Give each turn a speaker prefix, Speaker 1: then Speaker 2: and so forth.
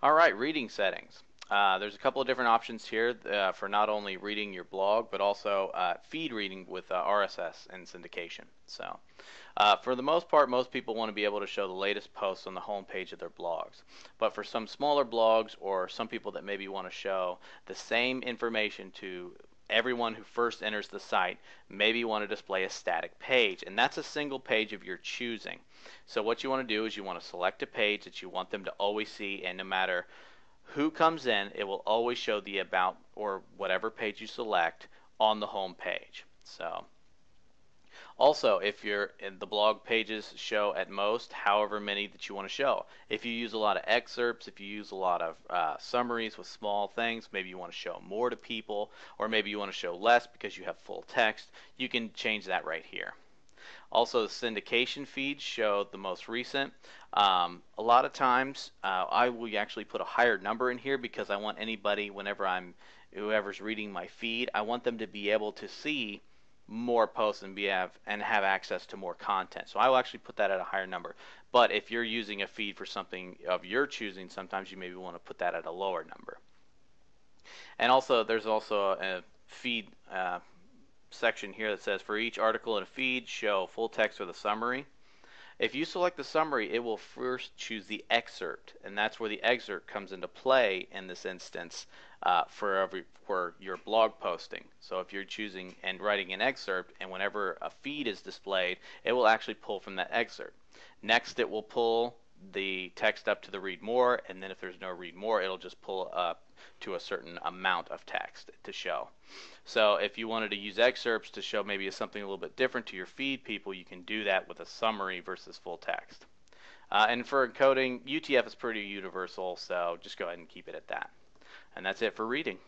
Speaker 1: All right, reading settings. Uh, there's a couple of different options here uh, for not only reading your blog, but also uh, feed reading with uh, RSS and syndication. So, uh, for the most part, most people want to be able to show the latest posts on the home page of their blogs. But for some smaller blogs or some people that maybe want to show the same information to everyone who first enters the site maybe want to display a static page and that's a single page of your choosing. So what you want to do is you want to select a page that you want them to always see and no matter who comes in it will always show the about or whatever page you select on the home page. So also, if you're in the blog pages show at most however many that you want to show. If you use a lot of excerpts, if you use a lot of uh, summaries with small things, maybe you want to show more to people, or maybe you want to show less because you have full text, you can change that right here. Also, the syndication feeds show the most recent. Um, a lot of times, uh, I will actually put a higher number in here because I want anybody, whenever I'm, whoever's reading my feed, I want them to be able to see more posts and be have and have access to more content. So I will actually put that at a higher number. But if you're using a feed for something of your choosing, sometimes you maybe want to put that at a lower number. And also, there's also a feed uh, section here that says for each article in a feed, show full text or the summary. If you select the summary, it will first choose the excerpt, and that's where the excerpt comes into play in this instance uh, for every for your blog posting. So if you're choosing and writing an excerpt, and whenever a feed is displayed, it will actually pull from that excerpt. Next, it will pull the text up to the read more, and then if there's no read more, it'll just pull up to a certain amount of text to show. So if you wanted to use excerpts to show maybe something a little bit different to your feed people, you can do that with a summary versus full text. Uh, and for encoding, UTF is pretty universal, so just go ahead and keep it at that. And that's it for reading.